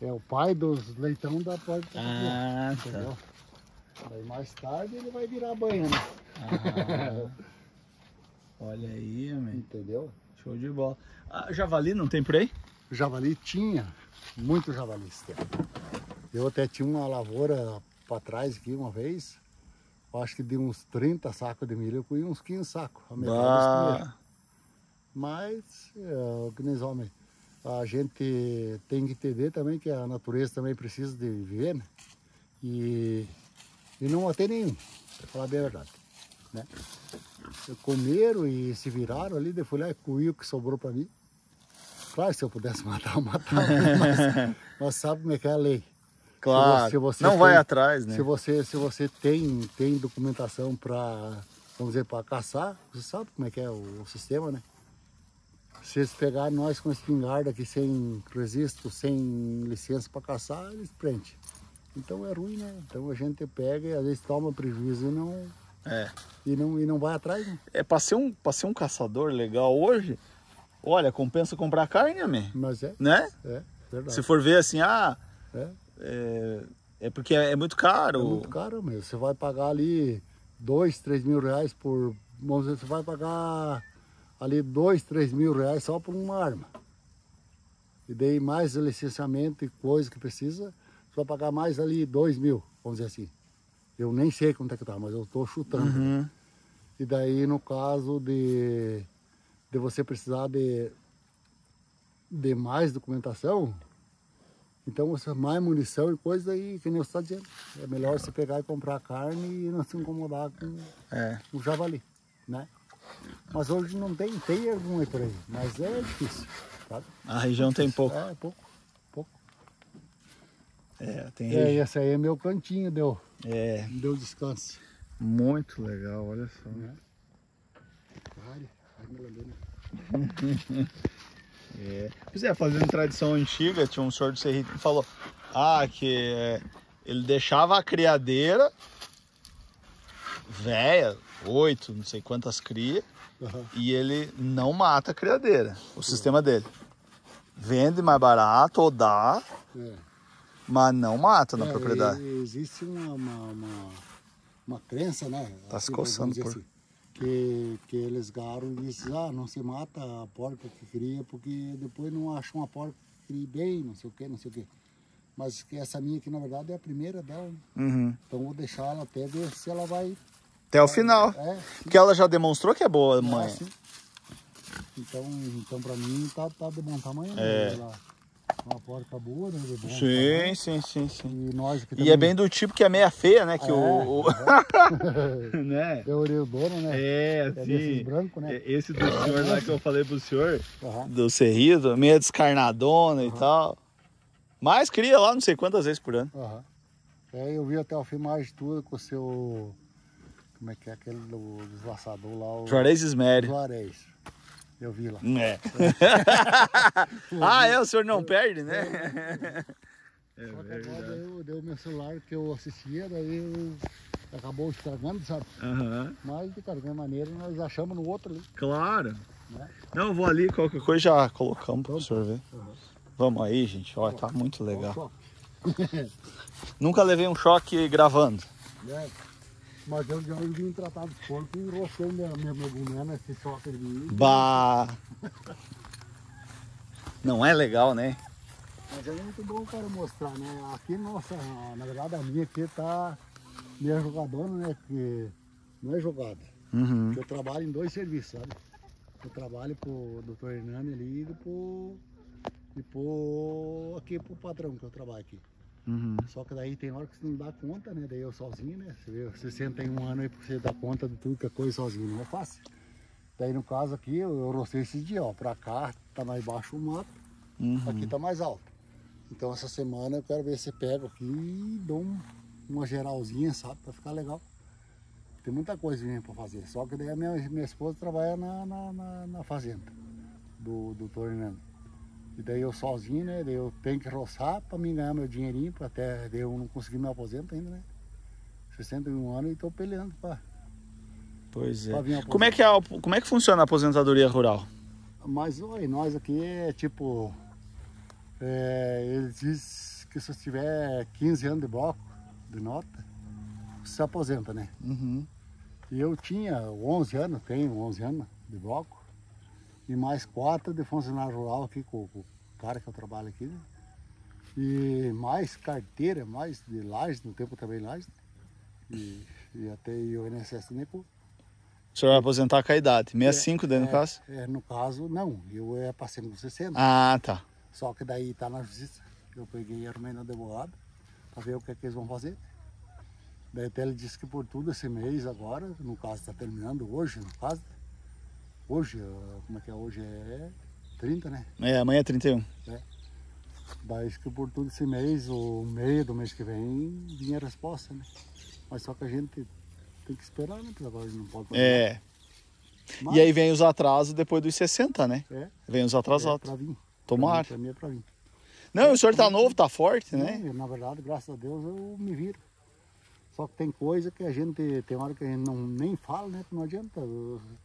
[SPEAKER 2] É o pai dos leitão da porta
[SPEAKER 1] Ah, tá.
[SPEAKER 2] entendeu? Daí mais tarde ele vai virar banho, né?
[SPEAKER 1] Ah, olha aí, man.
[SPEAKER 2] Entendeu?
[SPEAKER 1] Show de bola. Ah, javali não tem por aí?
[SPEAKER 2] javali tinha, muito javali. Eu até tinha uma lavoura para trás aqui uma vez, eu acho que de uns 30 sacos de milho, eu colhi uns 15 sacos, a metade.
[SPEAKER 1] Bah,
[SPEAKER 2] Mas, é, o que nem homem, a gente tem que entender também que a natureza também precisa de viver, né? E, e não matei nenhum, para falar bem a verdade. Né? Comeram e se viraram ali, daí fui lá e comi o que sobrou para mim. Claro, se eu pudesse matar, eu matava, mas, mas sabe como é que é a lei.
[SPEAKER 1] claro.
[SPEAKER 2] se você
[SPEAKER 1] não vai
[SPEAKER 2] tem-
[SPEAKER 1] atrás, né?
[SPEAKER 2] Se você, se você tem, tem documentação para, vamos dizer, para caçar, você sabe como é que é o, o sistema, né? Se eles pegarem nós com espingarda aqui sem registro, sem licença para caçar, eles prendem. Então é ruim, né? Então a gente pega e às vezes toma prejuízo e não,
[SPEAKER 1] É.
[SPEAKER 2] e não, e não vai atrás, né?
[SPEAKER 1] É pra ser, um, pra ser um caçador legal hoje, olha, compensa comprar carne, amém.
[SPEAKER 2] Mas é,
[SPEAKER 1] Né?
[SPEAKER 2] é, verdade.
[SPEAKER 1] Se for ver assim, ah,
[SPEAKER 2] É,
[SPEAKER 1] é, é porque é, é muito caro.
[SPEAKER 2] é muito caro mesmo. Você vai pagar ali dois, três mil reais por. Vamos dizer, você vai pagar ali dois, três mil reais só por uma arma. E daí mais licenciamento e coisa que precisa, você vai pagar mais ali dois mil, vamos dizer assim. Eu nem sei quanto é que tá, mas eu estou chutando.
[SPEAKER 1] Uhum.
[SPEAKER 2] E daí no caso de, de você precisar de, de mais documentação, então você mais munição e coisa aí, que nem você está dizendo. É melhor você pegar e comprar carne e não se incomodar com
[SPEAKER 1] É.
[SPEAKER 2] o javali, né? Mas hoje não tem, tem algum aí por aí, mas é difícil, sabe?
[SPEAKER 1] A região tem pouco.
[SPEAKER 2] É, pouco, pouco.
[SPEAKER 1] É, tem
[SPEAKER 2] E
[SPEAKER 1] região.
[SPEAKER 2] esse aí é meu cantinho, deu,
[SPEAKER 1] É,
[SPEAKER 2] deu descanso.
[SPEAKER 1] muito legal, olha só.
[SPEAKER 2] Né? Ai, melanina.
[SPEAKER 1] É. Pois é, fazendo tradição antiga, tinha um senhor do Cerrito que falou ah, que é, ele deixava a criadeira velha, oito, não sei quantas cria,
[SPEAKER 2] Aham.
[SPEAKER 1] e ele não mata a criadeira, o sistema dele. Vende mais barato ou dá,
[SPEAKER 2] É.
[SPEAKER 1] mas não mata na
[SPEAKER 2] É,
[SPEAKER 1] propriedade.
[SPEAKER 2] Existe uma, uma, uma, uma crença, né?
[SPEAKER 1] Tá se
[SPEAKER 2] vamos
[SPEAKER 1] coçando por-
[SPEAKER 2] assim, que, que eles garam e dizem, ah, não se mata a porca que cria, porque depois não acham uma porca que crie bem, não sei o que, não sei o que. Mas que essa minha aqui, na verdade, é a primeira dela. né?
[SPEAKER 1] Uhum.
[SPEAKER 2] Então vou deixar ela até ver se ela vai.
[SPEAKER 1] Até o final.
[SPEAKER 2] É,
[SPEAKER 1] Porque ela já demonstrou que é boa,
[SPEAKER 2] é
[SPEAKER 1] mãe.
[SPEAKER 2] assim. Então, então pra mim tá, tá de bom tamanho. né?
[SPEAKER 1] É.
[SPEAKER 2] Ela é uma porca boa, né? Bom
[SPEAKER 1] Sim,
[SPEAKER 2] tamanho.
[SPEAKER 1] sim, sim, sim.
[SPEAKER 2] E nós aqui
[SPEAKER 1] E é
[SPEAKER 2] também-
[SPEAKER 1] bem do tipo que é meia feia, né? Que
[SPEAKER 2] É,
[SPEAKER 1] o. o-
[SPEAKER 2] é.
[SPEAKER 1] né?
[SPEAKER 2] É o dono, né?
[SPEAKER 1] É,
[SPEAKER 2] É brancos, né?
[SPEAKER 1] É, Esse do senhor lá que eu falei pro senhor,
[SPEAKER 2] Aham.
[SPEAKER 1] do Cerrido, meia descarnadona e tal. Mas cria lá não sei quantas vezes por ano.
[SPEAKER 2] Aham. É, eu vi até a filmagem tua com o seu. Como é que é aquele do deslaçador lá? O
[SPEAKER 1] Juarez Esmério.
[SPEAKER 2] Juarez. Eu vi lá.
[SPEAKER 1] É. ah, é, o senhor não perde, né? É
[SPEAKER 2] Só que agora deu, deu meu celular que eu assistia, daí eu- acabou estragando, sabe?
[SPEAKER 1] Aham,
[SPEAKER 2] Mas de qualquer maneira nós achamos no outro ali.
[SPEAKER 1] claro.
[SPEAKER 2] Né?
[SPEAKER 1] Não, eu vou ali, qualquer coisa já colocamos pro senhor ver.
[SPEAKER 2] Aham.
[SPEAKER 1] Vamos aí, gente. Olha, tá muito legal. Nunca levei um choque gravando.
[SPEAKER 2] né? Mas eu já vim tratar dos porcos e enrosquei minha, minha, minha boneca nesse choque ali.
[SPEAKER 1] Bah! Não é legal, né?
[SPEAKER 2] Mas é muito bom o cara mostrar, né? Aqui, nossa, na verdade a minha aqui tá minha jogadora, né? Que não é jogada.
[SPEAKER 1] Uhum.
[SPEAKER 2] Eu trabalho em dois serviços, sabe? Eu trabalho pro Dr. Hernani ali e pro, e pro aqui pro patrão que eu trabalho aqui.
[SPEAKER 1] Uhum.
[SPEAKER 2] Só que daí tem hora que você não dá conta, né? Daí eu sozinho, né? Você vê, 61 anos aí pra você dar conta de tudo que é coisa sozinho, não é fácil. Daí no caso aqui, eu, eu rocei esse dia, ó, pra cá tá mais baixo o mato,
[SPEAKER 1] Uhum.
[SPEAKER 2] aqui tá mais alto. Então essa semana eu quero ver se pego aqui e dou um- uma geralzinha, sabe? Pra ficar legal. Tem muita coisinha pra fazer. Só que daí a minha, minha esposa trabalha na, na, na- na fazenda do, do Tornando. E daí eu sozinho, né? Daí eu tenho que roçar pra mim ganhar meu dinheirinho, pra até daí eu não conseguir me aposentar ainda, né? 61 anos e tô peleando pra,
[SPEAKER 1] Pois é. Como é, que é, como é que funciona a aposentadoria rural?
[SPEAKER 2] Mas olha, nós aqui é tipo. É, eles dizem que se você tiver 15 anos de bloco, de nota, você se aposenta, né?
[SPEAKER 1] Uhum.
[SPEAKER 2] E eu tinha 11 anos, tenho 11 anos de bloco, e mais quatro de funcionário rural aqui com, com, cara que eu trabalho aqui, né? E mais carteira, mais de laje, no tempo também laje. E, e até o INSS nem pô.
[SPEAKER 1] O senhor vai aposentar com a idade? 65 daí no
[SPEAKER 2] é,
[SPEAKER 1] caso?
[SPEAKER 2] É, no caso, não. Eu é passei com 60.
[SPEAKER 1] Ah, tá.
[SPEAKER 2] Só que daí tá na justiça. Eu peguei e arrumei no advogado para ver o que, é que eles vão fazer. Daí até ele disse que por tudo esse mês agora, no caso está terminando hoje, no caso. Hoje, ah, como é que é hoje? É 30, né?
[SPEAKER 1] É, amanhã é 31.
[SPEAKER 2] É. Daí que por tudo esse mês, ou meio do mês que vem, vinha a resposta, né? Mas só que a gente tem que esperar, né? Porque agora não pode fazer
[SPEAKER 1] É.
[SPEAKER 2] Mas,
[SPEAKER 1] E aí vem os atrasos depois dos 60, né?
[SPEAKER 2] É,
[SPEAKER 1] Vem os
[SPEAKER 2] é
[SPEAKER 1] atrasados.
[SPEAKER 2] pra vir.
[SPEAKER 1] Tomara.
[SPEAKER 2] Pra mim é pra vir.
[SPEAKER 1] Não, o senhor tá novo, tá forte, né?
[SPEAKER 2] Na verdade, graças a Deus, eu me viro. Só que tem coisa que a gente, tem hora que a gente não, nem fala, né? Não adianta.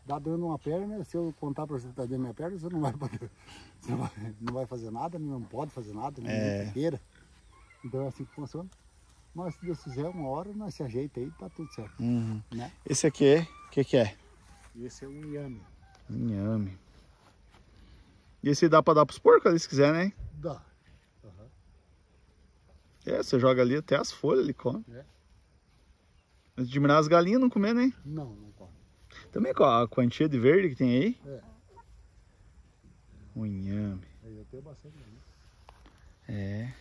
[SPEAKER 2] Dá dando uma perna, se eu contar pra você que tá dando minha perna, você não vai poder. Você não vai, não vai fazer nada, não pode fazer nada, nem
[SPEAKER 1] É.
[SPEAKER 2] queira. Então é assim que funciona. Mas se Deus quiser, uma hora nós se ajeita aí, tá tudo certo.
[SPEAKER 1] Uhum.
[SPEAKER 2] Né?
[SPEAKER 1] Esse aqui é, o que que é?
[SPEAKER 2] Esse é um Yami.
[SPEAKER 1] Inhame. E esse dá pra dar pros porcos ali se quiser, né?
[SPEAKER 2] Dá.
[SPEAKER 1] É, você joga ali até as folhas, ele come.
[SPEAKER 2] É.
[SPEAKER 1] Mas diminuir as galinhas não comer, né?
[SPEAKER 2] Não, não come.
[SPEAKER 1] Também com a quantia de verde que tem aí.
[SPEAKER 2] É.
[SPEAKER 1] O inhame.
[SPEAKER 2] Aí eu tenho bastante. Né?
[SPEAKER 1] É.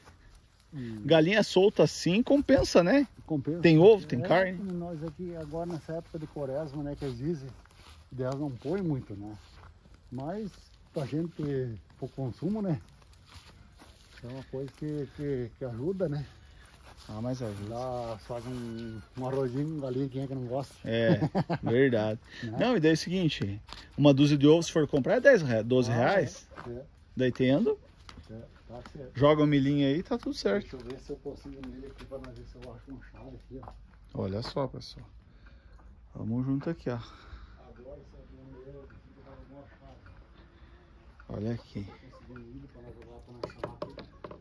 [SPEAKER 2] E
[SPEAKER 1] Galinha solta assim compensa, né?
[SPEAKER 2] compensa.
[SPEAKER 1] Tem ovo, tem
[SPEAKER 2] É,
[SPEAKER 1] carne?
[SPEAKER 2] Nós aqui agora nessa época de quaresma, né, que eles dizem, Deus não põe muito, né? Mas pra gente, pro consumo, né? É uma coisa que, que, que ajuda, né?
[SPEAKER 1] Ah, mas ajuda.
[SPEAKER 2] Dá, faz um, um arrozinho com galinha, quem é que não gosta?
[SPEAKER 1] É, verdade.
[SPEAKER 2] Né?
[SPEAKER 1] Não, e daí é o seguinte, uma dúzia de ovos se for comprar é 10 reais, 12
[SPEAKER 2] Ah,
[SPEAKER 1] reais.
[SPEAKER 2] É,
[SPEAKER 1] Daí tendo,
[SPEAKER 2] é, tá certo.
[SPEAKER 1] joga um milhinho aí, tá tudo certo.
[SPEAKER 2] Deixa eu ver se eu consigo nele aqui pra nós ver se eu acho um chave aqui, ó.
[SPEAKER 1] Olha só, pessoal. Vamos junto aqui, ó.
[SPEAKER 2] Agora é.
[SPEAKER 1] Olha
[SPEAKER 2] um aqui.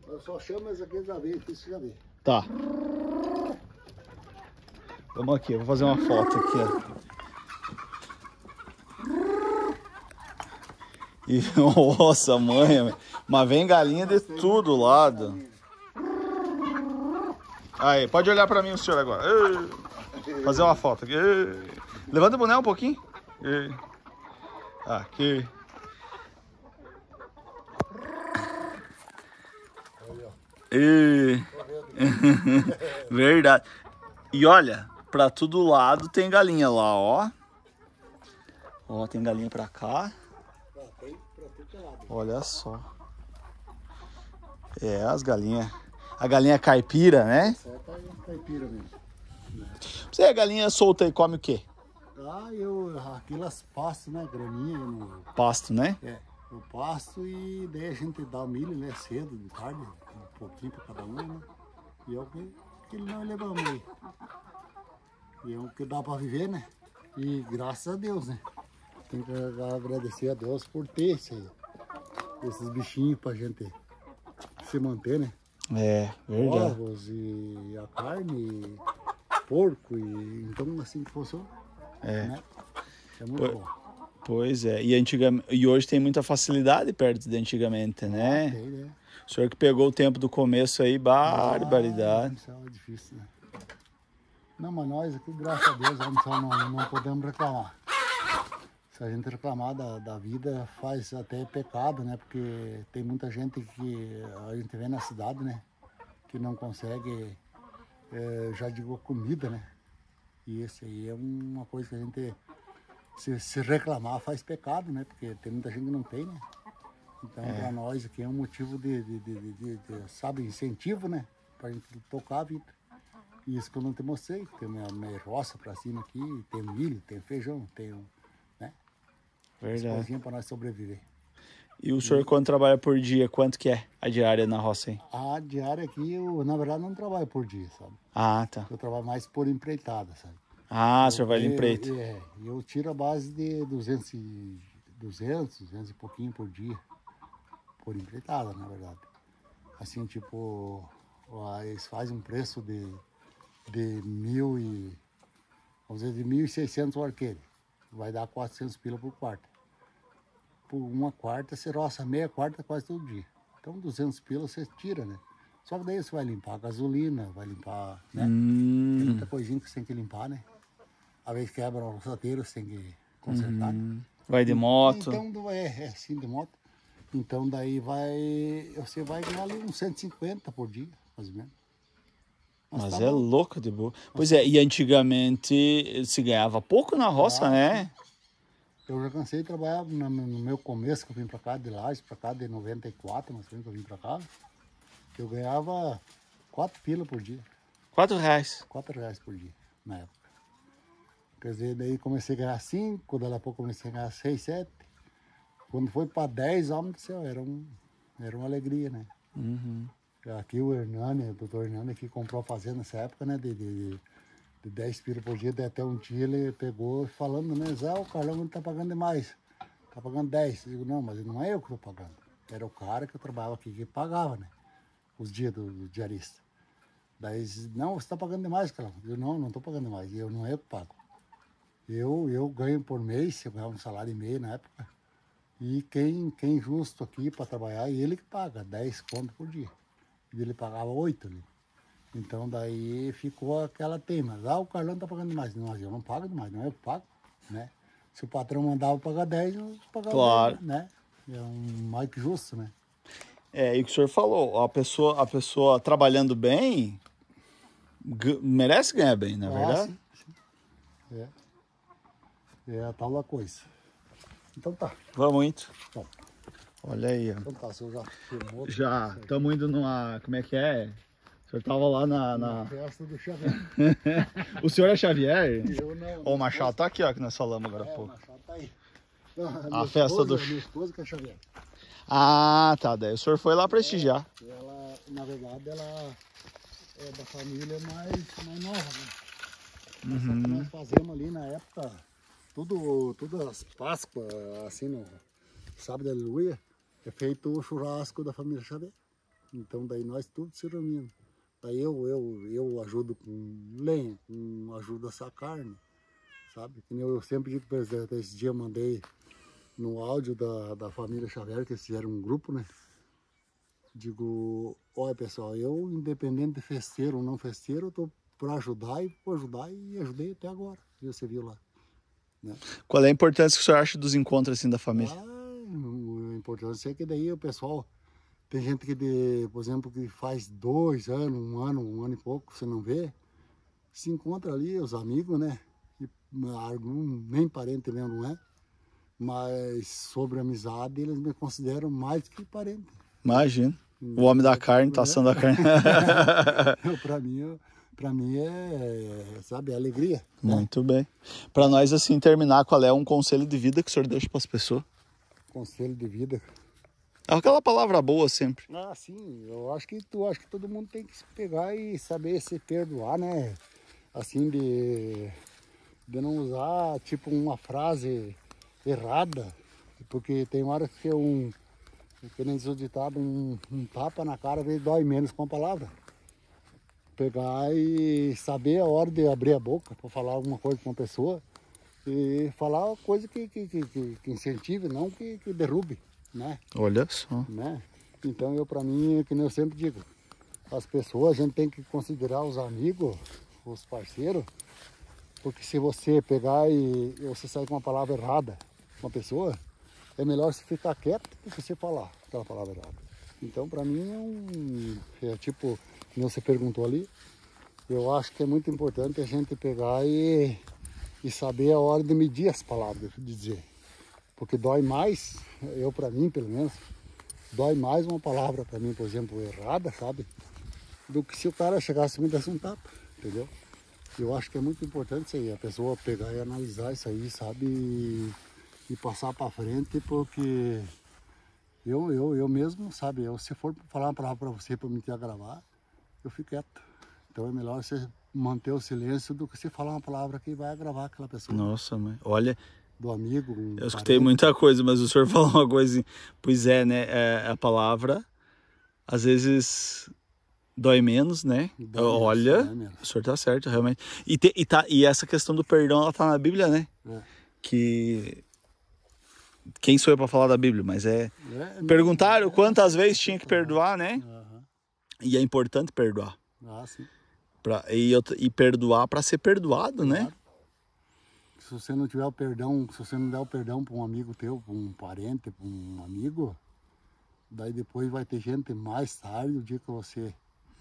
[SPEAKER 2] Eu só chamo esse aqui já vi, isso já vi.
[SPEAKER 1] Tá. Vamos aqui, eu vou fazer uma foto aqui, ó. E, nossa, mãe, mas vem galinha de tudo lado. Aí, pode olhar pra mim o senhor agora. Ei, Fazer uma foto aqui. Ei. Levanta o boné um pouquinho. Ei. Aqui. Verdade. E olha, pra todo lado tem galinha lá, ó. Ó, tem galinha pra cá. Olha só. É, as galinhas. A galinha caipira, né?
[SPEAKER 2] Caipira mesmo.
[SPEAKER 1] Você é galinha solta e come o quê?
[SPEAKER 2] Ah, eu, aquelas pasto, né, graminha, não,
[SPEAKER 1] Pasto, né?
[SPEAKER 2] é, eu pasto e daí a gente dá o milho, né, cedo, de tarde, um pouquinho pra cada um, né, e é o que, que nós levamos aí. E é o que dá pra viver, né, e graças a Deus, né, tem que agradecer a Deus por ter esse, esses bichinhos pra gente se manter, né.
[SPEAKER 1] É, verdade.
[SPEAKER 2] ovos e a carne, porco e então assim que funciona.
[SPEAKER 1] É.
[SPEAKER 2] Né? É muito
[SPEAKER 1] Pois-
[SPEAKER 2] bom.
[SPEAKER 1] Pois é. E, antigamente, e hoje tem muita facilidade perto de antigamente, né?
[SPEAKER 2] Tem, né?
[SPEAKER 1] O senhor que pegou o tempo do começo aí, barbaridade.
[SPEAKER 2] Ah, é difícil, né? Não, mas nós aqui, graças a Deus, não, não podemos reclamar. Se a gente reclamar da, da vida, faz até pecado, né? Porque tem muita gente que a gente vê na cidade, né? Que não consegue, eh, já digo, comida, né? E esse aí é uma coisa que a gente, se, se reclamar, faz pecado, né? Porque tem muita gente que não tem, né? Então, para nós aqui é um motivo de, de, de, de- de- sabe, incentivo, né? Para a gente tocar a vida. E isso que eu não te mostrei, tem minha, minha roça para cima aqui, tem milho, tem feijão, tem né?
[SPEAKER 1] Verdade.
[SPEAKER 2] para nós sobreviver.
[SPEAKER 1] E o senhor, quando trabalha por dia, quanto que é a diária na roça aí?
[SPEAKER 2] A diária aqui, eu, na verdade, não trabalho por dia, sabe?
[SPEAKER 1] Ah, tá.
[SPEAKER 2] Eu trabalho mais por empreitada, sabe?
[SPEAKER 1] Ah, o senhor vai
[SPEAKER 2] Eu-
[SPEAKER 1] preto.
[SPEAKER 2] É, eu tiro a base de 200, e, 200, 200 e pouquinho por dia. Por empreitada, na verdade. Assim, tipo, eles fazem um preço de, de mil e... Vamos dizer, de 1.600 o arqueiro. Vai dar 400 pila por quarta. Por uma quarta, você roça meia quarta quase todo dia. Então 200 pila você tira, né? Só que daí você vai limpar a gasolina, vai limpar, né?
[SPEAKER 1] Hum.
[SPEAKER 2] Tem muita coisinha que você tem que limpar, né? Às vezes quebra o roçadeiro, você tem que consertar.
[SPEAKER 1] Uhum. Vai de moto.
[SPEAKER 2] Então é, é assim de moto. Então daí vai. Você vai ganhar ali uns 150 por dia, mais ou menos.
[SPEAKER 1] Mas
[SPEAKER 2] tá
[SPEAKER 1] é
[SPEAKER 2] bom.
[SPEAKER 1] louco de boa. Pois é, e antigamente se ganhava pouco na roça,
[SPEAKER 2] Ah,
[SPEAKER 1] né?
[SPEAKER 2] Eu já cansei de trabalhar no, meu começo, que eu vim pra cá, de Lages pra cá, de 94, mais ou menos, que eu vim pra cá. Eu ganhava 4 pila por dia.
[SPEAKER 1] Quatro reais.
[SPEAKER 2] 4 reais por dia, na época. Quer dizer, daí comecei a ganhar 5, daí a pouco comecei a ganhar 6, 7. Quando foi para 10, homem do céu, era, um, era uma alegria, né?
[SPEAKER 1] Uhum.
[SPEAKER 2] Aqui o Hernani, o doutor Hernani, aqui comprou a fazenda nessa época, né? De, de, de 10 pilos por dia, daí até um dia ele pegou falando, né? Zé, o Carlão não tá pagando demais. Tá pagando 10. Eu digo, não, mas não é eu que tô pagando. Era o cara que eu trabalhava aqui que pagava, né? Os dias do, do diarista. Daí não, você tá pagando demais, Carlão. Eu não, não tô pagando demais. Eu não é eu que pago. Eu, eu ganho por mês, eu ganhava um salário e meio na época. E quem, quem justo aqui para trabalhar, é ele que paga 10 conto por dia. E ele pagava 8 ali. Então daí ficou aquela teima. Ah, o Carlão tá pagando demais. Não, eu não pago demais, não eu pago, né? Se o patrão mandava pagar 10, eu pagava
[SPEAKER 1] Claro.
[SPEAKER 2] 10, né? É um mais que justo, né?
[SPEAKER 1] É, e o que o senhor falou, a pessoa, a pessoa trabalhando bem merece ganhar bem, não é
[SPEAKER 2] Ah,
[SPEAKER 1] verdade?
[SPEAKER 2] sim, sim. É. É a tal da coisa. Então tá.
[SPEAKER 1] Vamos indo.
[SPEAKER 2] Bom,
[SPEAKER 1] Olha aí, ó.
[SPEAKER 2] então tá, se eu já filmou.
[SPEAKER 1] Já, estamos indo numa. Como é que é? O senhor tava lá na.
[SPEAKER 2] Na
[SPEAKER 1] na-
[SPEAKER 2] festa do Xavier.
[SPEAKER 1] O senhor é Xavier?
[SPEAKER 2] Eu não.
[SPEAKER 1] Ó, o Machado tá aqui, ó, que nós falamos agora há
[SPEAKER 2] É, o
[SPEAKER 1] pouco.
[SPEAKER 2] Machado tá aí. Não, minha
[SPEAKER 1] festa
[SPEAKER 2] esposa,
[SPEAKER 1] do-
[SPEAKER 2] Minha esposa que é Xavier.
[SPEAKER 1] Ah, tá. Daí o senhor foi lá prestigiar.
[SPEAKER 2] Ela, na verdade, ela é da família mais, mais nova, né? Que nós fazemos ali na época, tudo, todas as Páscoas, assim, no sábado de aleluia, é feito o churrasco da família Xavier. Então daí nós tudo se reunimos. Daí eu, eu, eu ajudo com lenha, com ajuda a assar carne, sabe? Que eu sempre digo para eles, até esse dia eu mandei no áudio da, da família Xavier, que eles fizeram um grupo, né? Digo, olha pessoal, eu independente de festeiro ou não festeiro, eu tô para ajudar e vou ajudar e ajudei até agora. E você viu lá.
[SPEAKER 1] Qual é a importância que o senhor acha dos encontros assim da família?
[SPEAKER 2] Ah, a importância é que daí o pessoal, tem gente que, de, por exemplo, que faz dois anos, um ano, um ano e pouco, você não vê, se encontra ali, os amigos, né? E algum, nem parente mesmo não é, mas sobre amizade eles me consideram mais que parente.
[SPEAKER 1] Imagina. O homem da carne tá assando a carne.
[SPEAKER 2] para mim, para mim é, sabe, é alegria. né?
[SPEAKER 1] Muito bem. Para nós, assim, terminar, qual é um conselho de vida que o senhor deixa para as pessoas?
[SPEAKER 2] Conselho de vida.
[SPEAKER 1] É aquela palavra boa sempre.
[SPEAKER 2] Ah, sim, eu acho que tu acho que todo mundo tem que se pegar e saber se perdoar, né? Assim de, de não usar tipo uma frase errada, porque tem horas que é um, que nem diz o ditado, um, um tapa na cara dói menos com a palavra. Pegar e saber a hora de abrir a boca para falar alguma coisa com uma pessoa e falar coisa que, que, que, que- incentive, não que, que derrube, né?
[SPEAKER 1] Olha só.
[SPEAKER 2] né? Então eu para mim, é que eu sempre digo, as pessoas a gente tem que considerar os amigos, os parceiros, porque se você pegar e e você sair com uma palavra errada com uma pessoa, é melhor você ficar quieto do que você falar aquela palavra errada. Então para mim é um é tipo, como você perguntou ali, eu acho que é muito importante a gente pegar e, e saber a hora de medir as palavras, de dizer. Porque dói mais, eu para mim pelo menos, dói mais uma palavra para mim, por exemplo, errada, sabe? Do que se o cara chegasse e me desse um tapa, entendeu? Eu acho que é muito importante isso aí, a pessoa pegar e analisar isso aí, sabe? E, e passar para frente, porque eu, eu, eu mesmo, sabe? Eu, se for falar uma palavra para você para me te agravar, eu fico quieto. Então é melhor você manter o silêncio do que você falar uma palavra que vai agravar aquela pessoa,
[SPEAKER 1] Nossa, mãe. Olha,
[SPEAKER 2] do amigo. um
[SPEAKER 1] eu escutei
[SPEAKER 2] parente.
[SPEAKER 1] muita coisa, mas o senhor falou uma coisa. Pois é, né? É, a palavra, às vezes, dói menos, né?
[SPEAKER 2] Dói
[SPEAKER 1] Olha,
[SPEAKER 2] menos.
[SPEAKER 1] o senhor tá certo, realmente. E, te- e, tá, e essa questão do perdão, ela tá na Bíblia, né?
[SPEAKER 2] É.
[SPEAKER 1] Que quem sou eu para falar da Bíblia, mas é.
[SPEAKER 2] É,
[SPEAKER 1] Perguntaram quantas vezes tinha que perdoar, né?
[SPEAKER 2] Aham.
[SPEAKER 1] E é importante perdoar.
[SPEAKER 2] Ah, sim.
[SPEAKER 1] Pra, e, eu- e perdoar para ser perdoado, né?
[SPEAKER 2] Claro. Se você não tiver o perdão, se você não der o perdão para um amigo teu, para um parente, para um amigo, daí depois vai ter gente mais tarde, o dia que você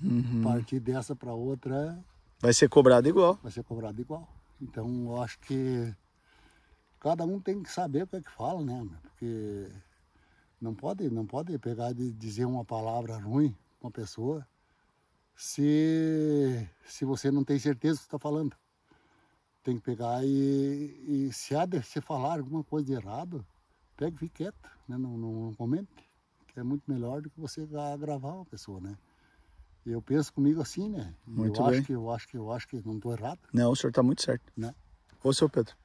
[SPEAKER 1] Uhum.
[SPEAKER 2] partir dessa para outra,
[SPEAKER 1] Vai ser cobrado igual.
[SPEAKER 2] vai ser cobrado igual. Então eu acho que cada um tem que saber o que é que fala, né? Porque não pode, não pode pegar e dizer uma palavra ruim uma pessoa se, se você não tem certeza do que está falando. Tem que pegar e, e se há de se falar alguma coisa de errado, pega e fique quieto, né? não, não, não comente, que é muito melhor do que você gra- gravar uma pessoa, né? Eu penso comigo assim, né? E
[SPEAKER 1] Muito
[SPEAKER 2] eu
[SPEAKER 1] bem.
[SPEAKER 2] acho que eu acho que eu acho que não estou errado,
[SPEAKER 1] Não, o senhor tá muito certo.
[SPEAKER 2] né?
[SPEAKER 1] Ô, seu Pedro.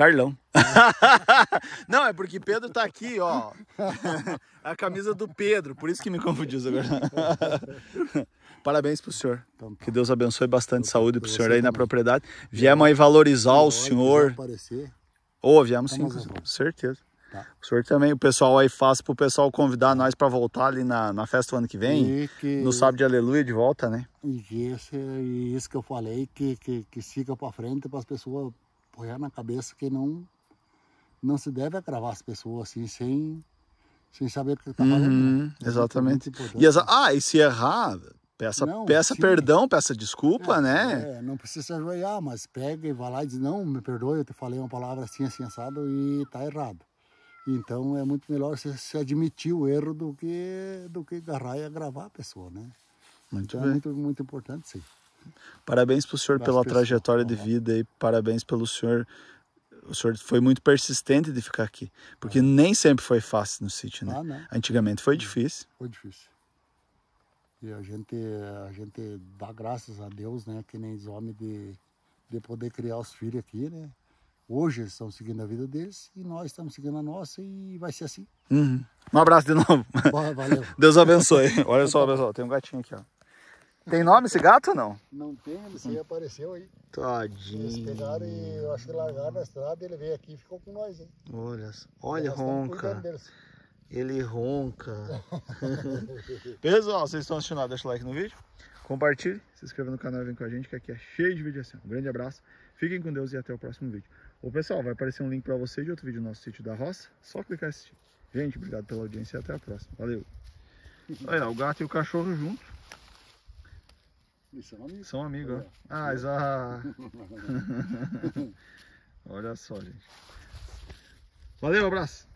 [SPEAKER 1] Carlão. Não, é porque Pedro tá aqui, ó. A camisa do Pedro, por isso que me confundiu agora. Parabéns pro senhor.
[SPEAKER 2] Então, tá.
[SPEAKER 1] Que Deus abençoe bastante saúde pro senhor aí na propriedade. Viemos aí valorizar o senhor.
[SPEAKER 2] Aparecer,
[SPEAKER 1] Ô, viemos sim,
[SPEAKER 2] Estamos
[SPEAKER 1] com certeza.
[SPEAKER 2] Tá.
[SPEAKER 1] O senhor também, o pessoal aí faz pro pessoal convidar nós pra voltar ali na, na festa do ano que vem.
[SPEAKER 2] que,
[SPEAKER 1] No sábado de aleluia de volta, né?
[SPEAKER 2] e esse, isso que eu falei, que, que, que siga para frente para as pessoas pôr na cabeça que não, não se deve agravar as pessoas assim, sem, sem saber o que está.
[SPEAKER 1] Uhum,
[SPEAKER 2] né? É
[SPEAKER 1] exatamente.
[SPEAKER 2] importante.
[SPEAKER 1] E exa- ah, e se errar, peça,
[SPEAKER 2] Não,
[SPEAKER 1] peça
[SPEAKER 2] sim.
[SPEAKER 1] perdão, peça desculpa,
[SPEAKER 2] É,
[SPEAKER 1] né?
[SPEAKER 2] é, não precisa se ajoelhar, mas pega e vai lá e diz, não, me perdoe, eu te falei uma palavra assim, assim, assado e tá errado. Então é muito melhor você se admitir o erro do que, do que agarrar e agravar a pessoa, né?
[SPEAKER 1] Muito
[SPEAKER 2] Então é
[SPEAKER 1] bem.
[SPEAKER 2] muito, muito importante isso
[SPEAKER 1] Parabéns pro senhor
[SPEAKER 2] Das
[SPEAKER 1] pela
[SPEAKER 2] pessoas,
[SPEAKER 1] trajetória de
[SPEAKER 2] aham.
[SPEAKER 1] vida e parabéns pelo senhor. O senhor foi muito persistente de ficar aqui, porque nem sempre foi fácil no sítio, né?
[SPEAKER 2] Ah, não,
[SPEAKER 1] Antigamente foi difícil.
[SPEAKER 2] foi difícil. E a gente, a gente dá graças a Deus, né? Que nem os homens de, de poder criar os filhos aqui, né? Hoje eles estão seguindo a vida deles e nós estamos seguindo a nossa e vai ser assim.
[SPEAKER 1] Uhum. Um abraço de novo.
[SPEAKER 2] Bom, Valeu.
[SPEAKER 1] Deus abençoe. Olha só, pessoal, tem um gatinho aqui, ó. Tem nome esse gato ou não?
[SPEAKER 2] Não tem, ele se apareceu aí. Eles
[SPEAKER 1] Tadinho.
[SPEAKER 2] pegaram e eu acho que largaram na estrada, ele veio aqui e ficou com nós, hein?
[SPEAKER 1] Olha, só. olha, ronca. Ele ronca. Pessoal, vocês estão assistindo? Deixa o like no vídeo. Compartilhe, se inscreva no canal e vem com a gente, que aqui é cheio de vídeo assim. Um grande abraço, fiquem com Deus e até o próximo vídeo. Ô pessoal, vai aparecer um link pra você de outro vídeo do nosso sítio da roça. Só clicar e assistir. Gente, obrigado pela audiência e até a próxima. Valeu. Olha, o gato e o cachorro junto.
[SPEAKER 2] Eles são amigos.
[SPEAKER 1] São amigos, ó. Ah, exa. Olha só, gente. Valeu, abraço.